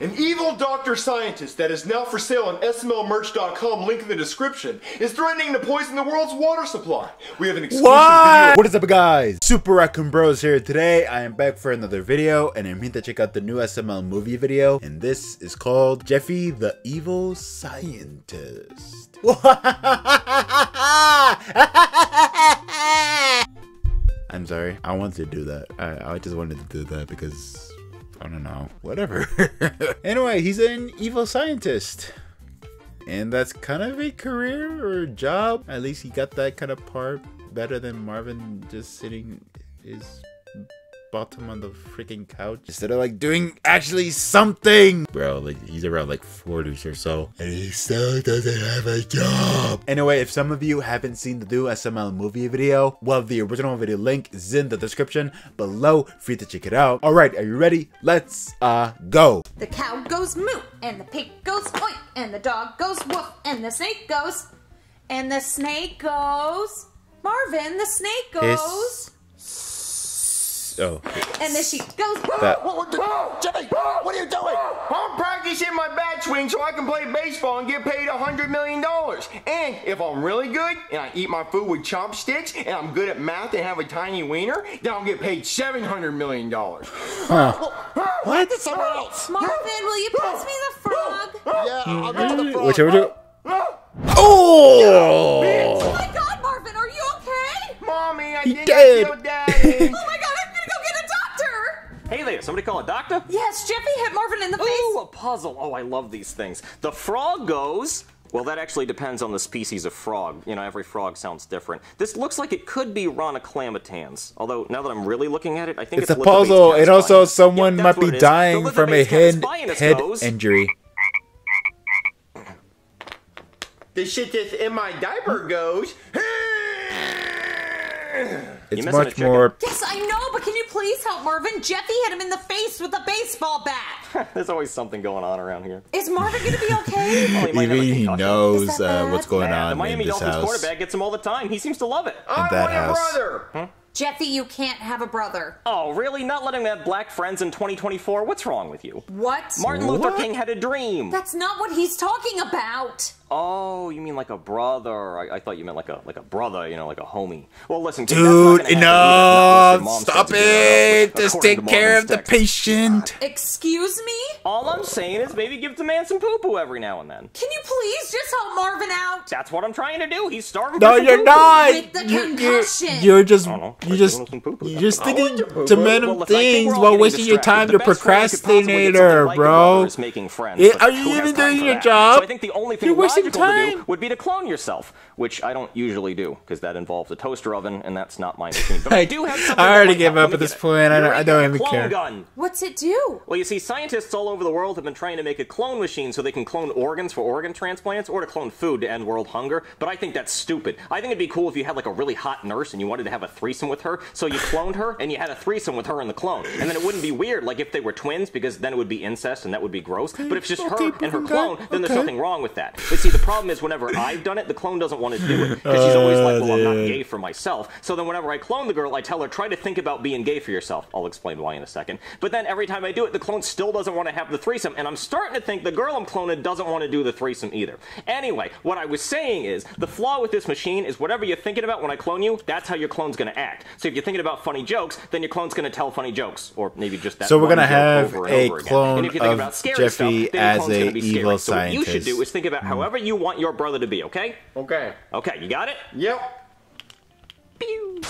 an evil doctor scientist that is now for sale on smlmerch.com, link in the description, is threatening to poison the world's water supply. We have an exclusive What? video. What is up, guys? Super Raccoon Bros here. Today, I am back for another video, and I'm here to check out the new SML movie video, and this is called Jeffy the Evil Scientist. I'm sorry. I wanted to do that. I, I just wanted to do that because I don't know. Whatever. anyway, he's an evil scientist. And that's kind of a career or job. At least he got that kind of part better than Marvin just sitting his bottom on the freaking couch instead of like doing actually something. Bro, like he's around like 40s or so. And he still doesn't have a job. Anyway, if some of you haven't seen the new SML movie video, well, the original video link is in the description below for you to check it out. All right, are you ready? Let's uh go. The cow goes moo, and the pig goes oink, and the dog goes woof, and the snake goes, and the snake goes. Marvin, the snake goes, Oh, and then she goes. that. Jimmy, what are you doing? I'm practicing my bat swing so I can play baseball and get paid a hundred million dollars. And if I'm really good and I eat my food with chopsticks and I'm good at math and have a tiny wiener, then I'll get paid seven hundred million dollars. Huh. What? Somewhere else. Marvin, will you pass me the frog? Yeah, I'll go to the frog. Whichever. do- Oh! Oh my God, Marvin, are you okay? Mommy, I He think dead. I killed Daddy. Oh Hey there, somebody call a doctor? Yes, Jeffy hit Marvin in the face. Ooh, a puzzle. Oh, I love these things. The frog goes. Well, that actually depends on the species of frog. You know, every frog sounds different. This looks like it could be Rana clamitans. Although, now that I'm really looking at it, I think It's it's, a puzzle, Elizabethan and also someone Yep, might be dying The from a head, head goes. injury. the shit that's in my diaper goes. It's missing a much more. Yes, I know, but can you please help Marvin? Jeffy hit him in the face with a baseball bat. There's always something going on around here. Is Marvin gonna be okay? Well, he might have a Even he knows Is that uh, bad? what's going Yeah, the on Miami in this Dolphins house. quarterback gets him all the time. He seems to love it. I that want a house. brother. Jeffy, you can't have a brother. Oh, really? Not letting him have black friends in 2024? What's wrong with you? What? Martin Luther What? King had a dream. That's not what he's talking about. Oh, you mean like a brother? I, I thought you meant like a like a brother, you know, like a homie. Well, listen, kid, that's not Dude, gonna happen either, not enough! Stop says to get out, it! Just according take care of the text- patient. Excuse me? All I'm saying is maybe give the man some poo poo every now and then. Can you please just help Marvin out? That's what I'm trying to do. He's starving. No, for some you're poo-poo. not. With the You- concussion. You're, you're just, don't know. you Like just, giving him some poo-poo. you're just thinking your poo-poo. to Well, random listen, I think things while getting wasting your distracted. time. The You're best way I could possibly get something procrastinator, bro. brother making friends, are you even doing your job? So I think the only thing You're wasting logical to do would be to clone yourself, which I don't usually do because that involves a toaster oven, and that's not my machine. But I, do have something. I already might gave up at this it. point. I don't- Here I don't even Clone care. Gun. What's it do? Well, you see, scientists all over the world have been trying to make a clone machine so they can clone organs for organ transplants or to clone food to end world hunger, but I think that's stupid. I think it'd be cool if you had like a really hot nurse and you wanted to have a threesome with her, so you cloned her and you had a threesome with her and the clone. And then it wouldn't be weird like if they were twins because then it would be incest and that would be gross. But if it's just her and her clone, then there's nothing wrong with that. But see, the problem is whenever I've done it, the clone doesn't want to do it because she's always like, well, I'm not gay for myself. So then whenever I clone the girl, I tell her, try to think about being gay for yourself. I'll explain why in a second. But then every time I do it, the clone still doesn't want to have the threesome, and I'm starting to think the girl I'm cloning doesn't want to do the threesome either. Anyway, what I was saying is, the flaw with this machine is whatever you're thinking about when I clone you, that's how your clone's going to act. So if you're thinking about funny jokes, then your clone's going to tell funny jokes, or maybe just that So we're gonna have over a over again. clone And if you think of about scary Jeffy stuff, then your as clone's a gonna be scary. evil So what you should do is think about however you want your brother to be, okay? Okay. Okay, you got it? Yep.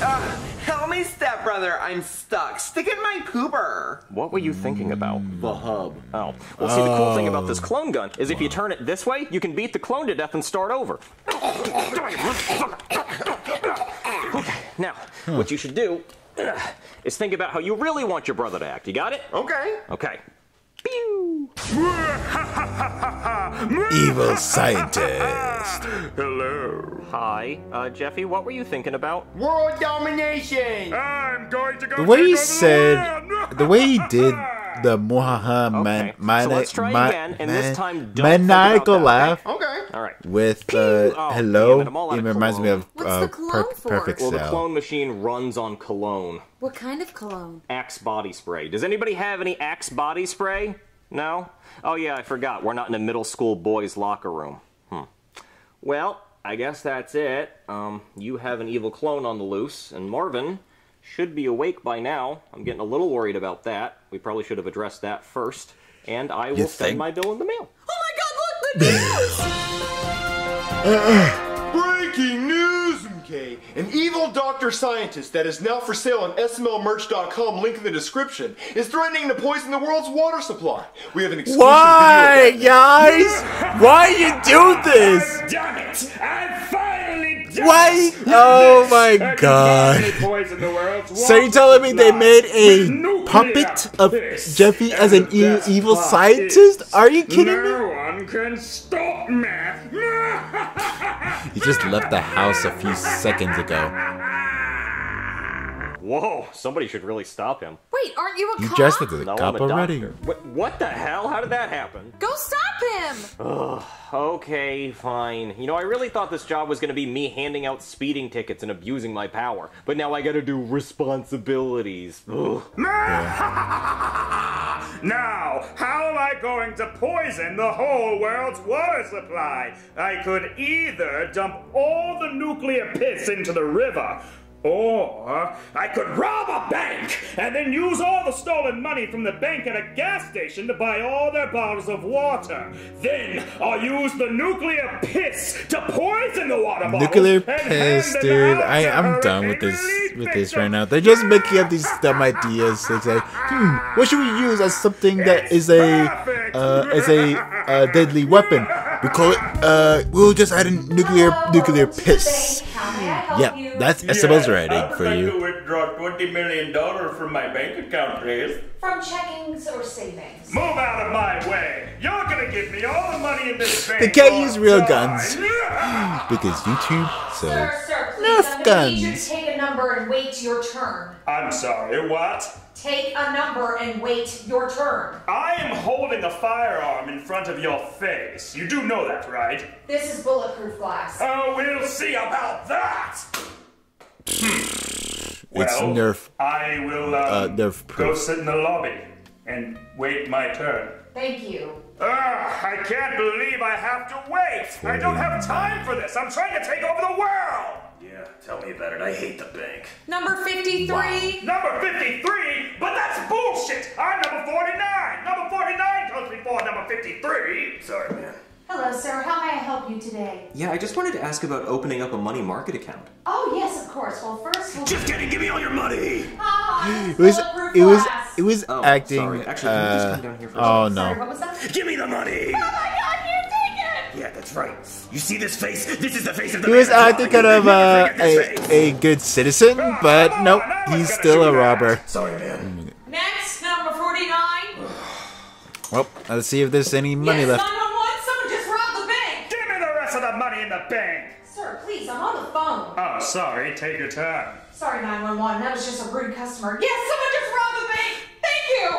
Uh, help me, stepbrother. I'm stuck. Stick in my pooper. What were you thinking about? The hub. Oh. Well, see, the cool thing about this clone gun is if you turn it this way, you can beat the clone to death and start over. Okay, now, what you should do is think about how you really want your brother to act. You got it? Okay. Okay. Pew! Evil scientist. Hello. Hi, uh, Jeffy, what were you thinking about? World domination. I'm going to go The way he said, the, the way he did the muhaha Okay, man, so let's try ma- again, and this man- time don't maniacal about that, laugh Okay. All right. with uh, Oh, hello. damn it, I'm all out it reminds me of What's uh, the per- for? perfect Well, the clone machine runs on cologne. What kind of cologne? Axe body spray. Does anybody have any Axe body spray? No? Oh, yeah, I forgot. We're not in a middle school boys' locker room. Hmm. Well, I guess that's it. Um, you have an evil clone on the loose, and Marvin should be awake by now. I'm getting a little worried about that. We probably should have addressed that first. And I will send my bill in the mail. Oh my god, look, the news! Breaking news, okay? An evil doctor scientist that is now for sale on smlmerch.com, link in the description, is threatening to poison the world's water supply. We have an exclusive Why, video. guys? Why you do this? Damn it! I finally done Why? it! Oh This my God. poison the world's So you're telling me they made a puppet of piss. Jeffy as an e- evil scientist? Are you kidding me? No one can stop me. He just left the house a few seconds ago. Whoa, somebody should really stop him. Wait, aren't you a You cop? dressed as a No, cop I'm a already. doctor. What, what the hell? How did that happen? Go stop him! Okay, fine. You know, I really thought this job was gonna be me handing out speeding tickets and abusing my power, but now I gotta do responsibilities. Ugh. Now, how am I going to poison the whole world's water supply? I could either dump all the nuclear piss into the river, or I could rob a bank and then use all the stolen money from the bank at a gas station to buy all their bottles of water. Then I'll use the nuclear piss to poison the water bottles. Nuclear piss, dude. I, I'm done with this with this right now. They're just making up these dumb ideas. They say, hmm, what should we use as something that is a uh, as a uh, deadly weapon? We call it. Uh, we'll just add in nuclear nuclear piss. Yep, that's SML's writing for you. to withdraw $20 million from my bank account, please. From checkings or savings? Move out of my way! You're gonna give me all the money in this bank. They can't use real die. guns. Because YouTube, so Sir, sir, please, Nerf need you to guns. Take a number and wait your turn. I'm sorry, what? Take a number and wait your turn. I am holding a firearm in front of your face. You do know that, right? This is bulletproof glass. Oh, we'll see about that! it's well, Nerf. I will um, Uh, Nerf go sit in the lobby and wait my turn. Thank you. Ugh, I can't believe I have to wait. I don't have time for this. I'm trying to take over the world. Yeah, tell me about it. I hate the bank. Number 53. Number 53? But that's bullshit! I'm number 49! Number 49 comes before number 53! Sorry, man. Hello, sir. How may I help you today? Yeah, I just wanted to ask about opening up a money market account. Oh, yes, of course. Well, first we'll... Just kidding, give me all your money! Ah, It was it was it was Oh, acting. sorry. Actually, can you just uh, come down here for a oh second? Sorry, no. what was that? Give me the money! Oh Yeah, that's right. You see this face? This is the face of the He was man. acting kind of uh, a a good citizen, but nope, he's still a robber. Sorry, man. Next, number 49. Well, let's see if there's any money yes, left. 911, someone just robbed the bank. Give me the rest of the money in the bank! Sir, please, I'm on the phone. Oh, sorry, take your turn. Sorry, 911. That was just a rude customer. Yes, someone just robbed the bank! Thank you!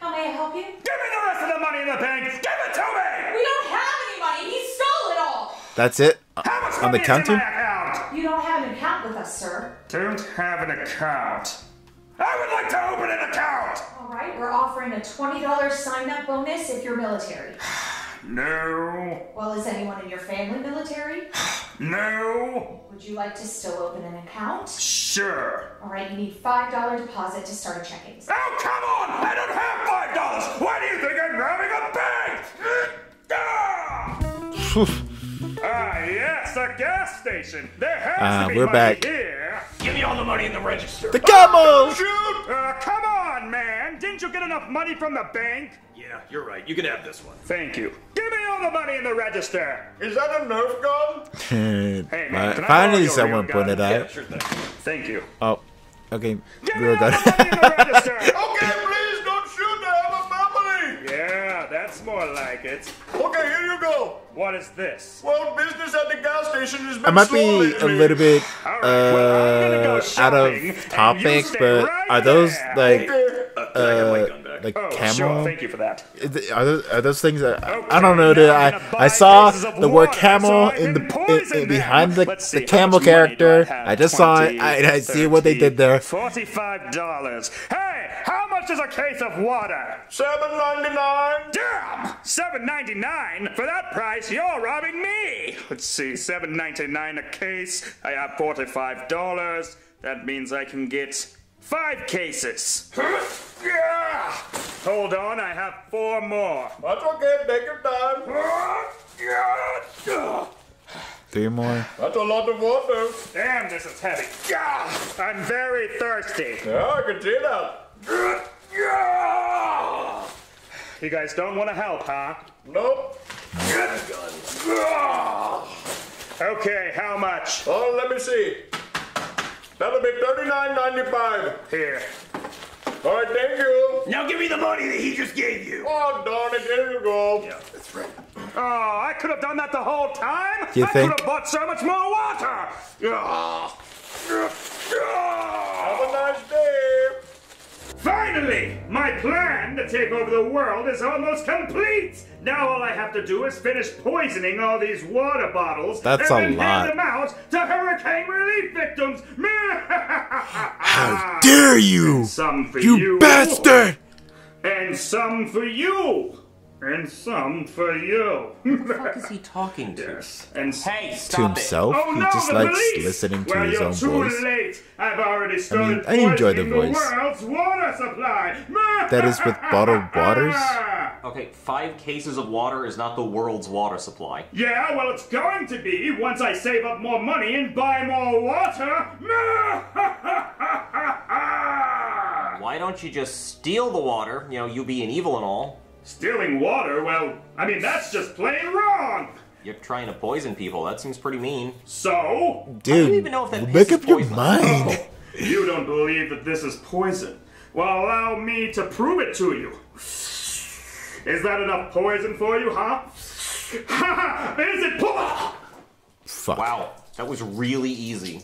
How may I help you? Give me the rest of the money in the bank! Give it to me! We don't have any money. He stole it all. That's it on the money is in counter. You don't have an account with us, sir. Don't have an account. I would like to open an account! All right, we're offering a $20 sign-up bonus if you're military. No, Well, is anyone in your family military? no, Would you like to still open an account? sure. All right, you need $5 deposit to start a checking. Oh, come on! I don't have five dollars! Why do you think I'm robbing a bank? Ah! Ah, yes, a gas station. There has Ah, to be we're back. here. Give me all the money in the register. The camel. Shoot! Uh, come on, man! Didn't you get enough money from the bank? Yeah, you're right. You can have this one. Thank you. Give me all the money in the register. Is that a Nerf gun? Hey, man, can Finally, your someone real gun? pointed out. Sure thing. Thank you. Oh, okay. Give me Real all gun. the money in the register. Okay, please don't shoot. I have a family. yeah, that's more like it. Okay, here you go. What is this? Well, business at the gas station has been I might be a little bit All right, well, go uh, out shopping, and you of topic, but right are those there. like Uh, can I have my uh gun like Oh, camel? sure. Thank you for that. Are those, are those things that I don't know, dude. I'm I saw the word camel so in the in, in- behind the Let's the camel much money do I character. I just saw it. 20, I, I see what they did there. Forty-five dollars. Hey, how much much is a case of water? Seven ninety nine. Damn! Seven ninety nine for that price. You're robbing me. Let's see, seven ninety nine a case. I have forty five dollars. That means I can get five cases. Yeah! Hold on, I have four more. That's okay. Take your time. Three more. That's a lot of water. Damn, this is heavy. Yeah! I'm very thirsty. Yeah, I can see that. You guys don't want to help, huh? Nope. Get a gun. Okay, how much? Oh, let me see. That'll be thirty nine ninety five. Here. All right, thank you. Now give me the money that he just gave you. Oh, darn it, here you go. Yeah, that's right. Oh, I could have done that the whole time. You I think? could have bought so much more water. Ah. Have a nice day. Finally, my plan to take over the world is almost complete. Now all I have to do is finish poisoning all these water bottles That's and a then lot. hand them out to hurricane relief victims. How dare you! Some for You you, bastard! and some for you, and some for you. Who the fuck is he talking to? Yes. and Hey, To stop it. himself? Oh he no, just the likes police! listening to well, his you're own too voice. late. I've already started I enjoy the poisoning voice. world's water supply. That is with bottled waters? Okay, five cases of water is not the world's water supply. Yeah, well, it's going to be once I save up more money and buy more water. Why don't you just steal the water? You know, you being evil and all. Stealing water? Well, I mean, that's just plain wrong. You're trying to poison people. That seems pretty mean. So, Dude, I don't even know if that make piss up your poison. mind. Oh, you don't believe that this is poison? Well, allow me to prove it to you. Is that enough poison for you, huh? Ha! is it po- Fuck. Wow, that was really easy.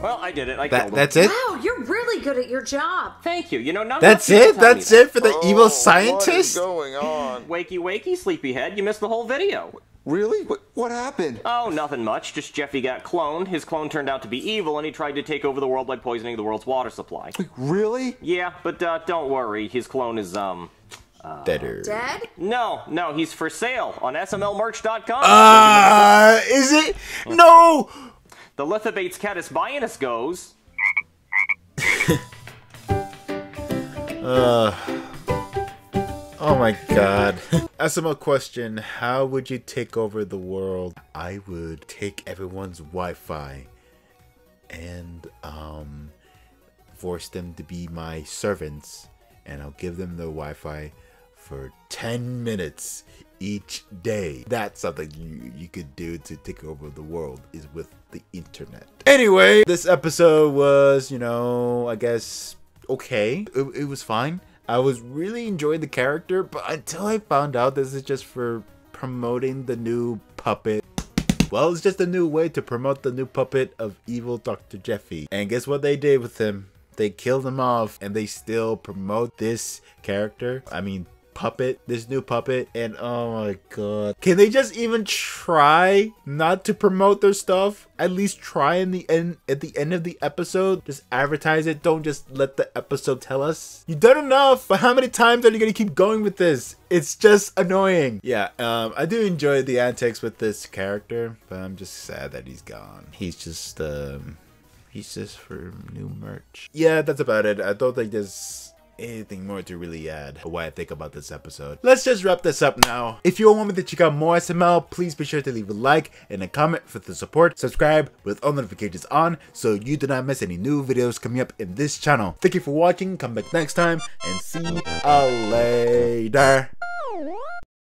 Well, I did it. I That, killed him. that's it? Wow, you're really good at your job. Thank you. You know, not That's it? That's it for the evil scientist? What is going on? Wakey, wakey, sleepyhead. You missed the whole video. Really? What, what happened? Oh, nothing much. Just Jeffy got cloned. His clone turned out to be evil, and he tried to take over the world by poisoning the world's water supply. Really? Yeah, but uh, don't worry. His clone is, um... Deader. Dead? No, no, he's for sale on smlmerch.com. Uh, is it? No! The Lithobates catesbeianus goes... Oh my god. SML question How would you take over the world? I would take everyone's Wi Fi and um, force them to be my servants, and I'll give them the Wi Fi for 10 minutes each day. That's something you, you could do to take over the world, is with the internet. Anyway, this episode was, you know, I guess okay. It, it was fine. I was really enjoying the character, but until I found out this is just for promoting the new puppet. Well, it's just a new way to promote the new puppet of evil Dr. Jeffy. And guess what they did with him? They killed him off and they still promote this character. I mean, puppet, this new puppet. And oh my god. Can they just even try not to promote their stuff? At least try in the end at the end of the episode. Just advertise it. Don't just let the episode tell us. You've done enough. But how many times are you gonna keep going with this? It's just annoying. Yeah, um, I do enjoy the antics with this character, but I'm just sad that he's gone. He's just um He's just for new merch. Yeah, that's about it. I don't think there's anything more to really add what I think about this episode. Let's just wrap this up now. If you want me to check out more SML, please be sure to leave a like and a comment for the support. Subscribe with all notifications on so you do not miss any new videos coming up in this channel. Thank you for watching. Come back next time and see you later.